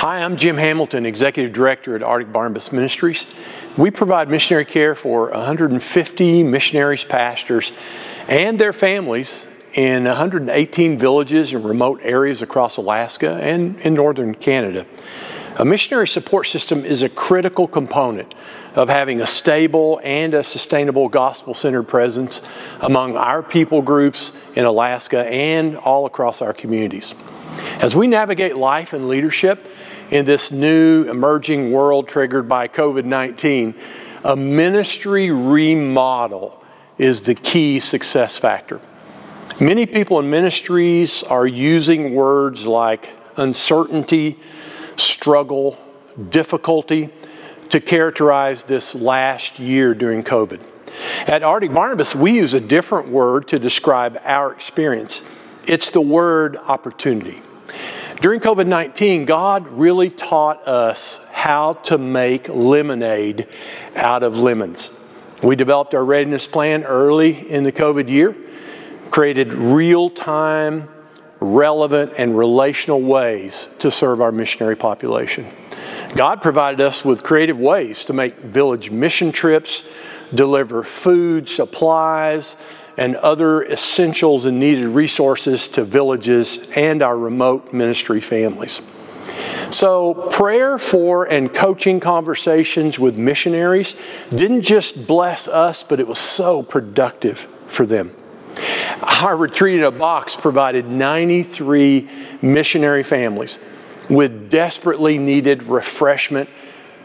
Hi, I'm Jim Hamilton, Executive Director at Arctic Barnabas Ministries. We provide missionary care for 150 missionaries, pastors, and their families in 118 villages and remote areas across Alaska and in northern Canada. A missionary support system is a critical component of having a stable and a sustainable gospel centered presence among our people groups in Alaska and all across our communities. As we navigate life and leadership in this new emerging world triggered by COVID 19, a ministry remodel is the key success factor. Many people in ministries are using words like uncertainty, struggle, difficulty to characterize this last year during COVID. At Arctic Barnabas, we use a different word to describe our experience. It's the word opportunity. During COVID 19, God really taught us how to make lemonade out of lemons. We developed our readiness plan early in the COVID year, created real time, relevant, and relational ways to serve our missionary population. God provided us with creative ways to make village mission trips, deliver food, supplies, and other essentials and needed resources to villages and our remote ministry families. So, prayer for and coaching conversations with missionaries didn't just bless us, but it was so productive for them. Our retreat in a box provided 93 missionary families with desperately needed refreshment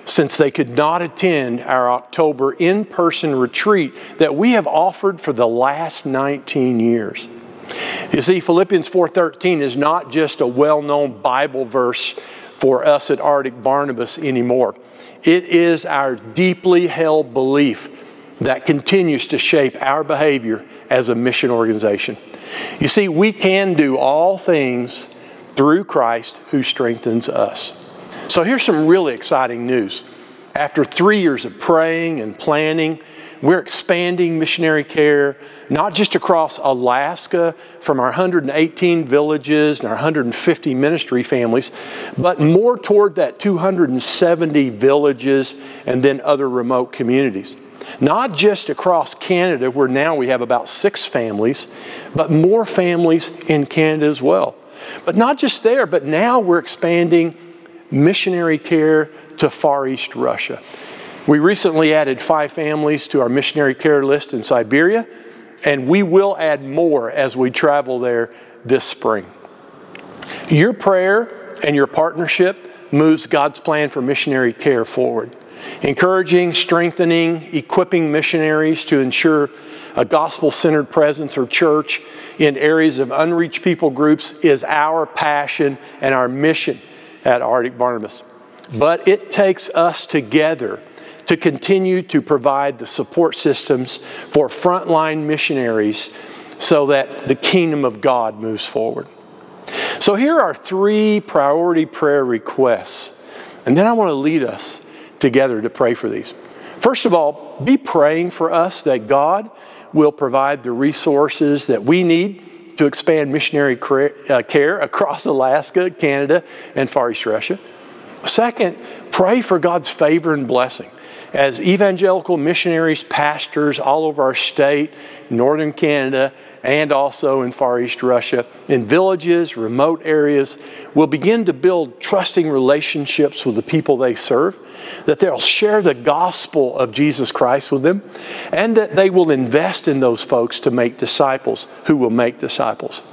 since they could not attend our October in person retreat that we have offered for the last 19 years. You see, Philippians 4:13 is not just a well-known Bible verse for us at Arctic Barnabas anymore. It is our deeply held belief that continues to shape our behavior as a mission organization. You see, we can do all things through Christ who strengthens us. So here's some really exciting news. After three years of praying and planning, we're expanding missionary care not just across Alaska from our 118 villages and our 150 ministry families, but more toward that 270 villages and then other remote communities. Not just across Canada, where now we have about six families, but more families in Canada as well. But not just there, but now we're expanding missionary care to Far East Russia. We recently added five families to our missionary care list in Siberia, and we will add more as we travel there this spring. Your prayer and your partnership moves God's plan for missionary care forward, encouraging, strengthening, equipping missionaries to ensure a gospel centered presence or church in areas of unreached people groups is our passion and our mission at Arctic Barnabas. But it takes us together to continue to provide the support systems for frontline missionaries so that the kingdom of God moves forward. So here are three priority prayer requests. And then I want to lead us together to pray for these. First of all, be praying for us that God will provide the resources that we need to expand missionary uh, care across Alaska, Canada, and Far East Russia. Second, pray for God's favor and blessing. As evangelical missionaries, pastors all over our state, northern Canada, and also in Far East Russia, in villages, remote areas, will begin to build trusting relationships with the people they serve that they'll share the gospel of Jesus Christ with them, and that they will invest in those folks to make disciples who will make disciples.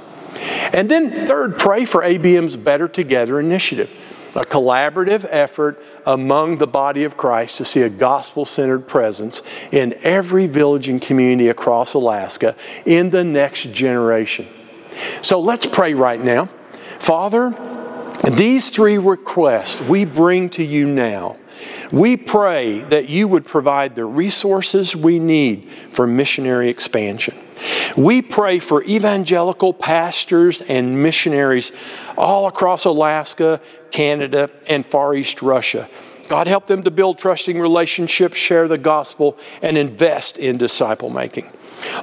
And then, third, pray for ABM's Better Together initiative, a collaborative effort among the body of Christ to see a gospel centered presence in every village and community across Alaska in the next generation. So let's pray right now. Father, these three requests we bring to you now we pray that you would provide the resources we need for missionary expansion. We pray for evangelical pastors and missionaries all across Alaska, Canada, and Far East Russia. God, help them to build trusting relationships, share the gospel, and invest in disciple making.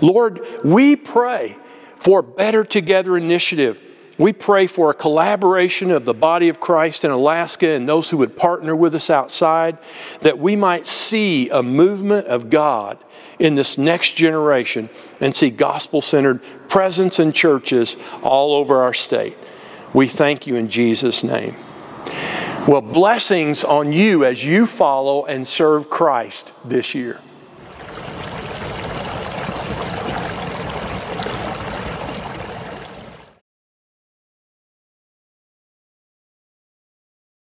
Lord, we pray for Better Together initiative We pray for a collaboration of the body of Christ in Alaska and those who would partner with us outside, that we might see a movement of God in this next generation and see gospel centered presence in churches all over our state. We thank you in Jesus' name. Well, blessings on you as you follow and serve Christ this year.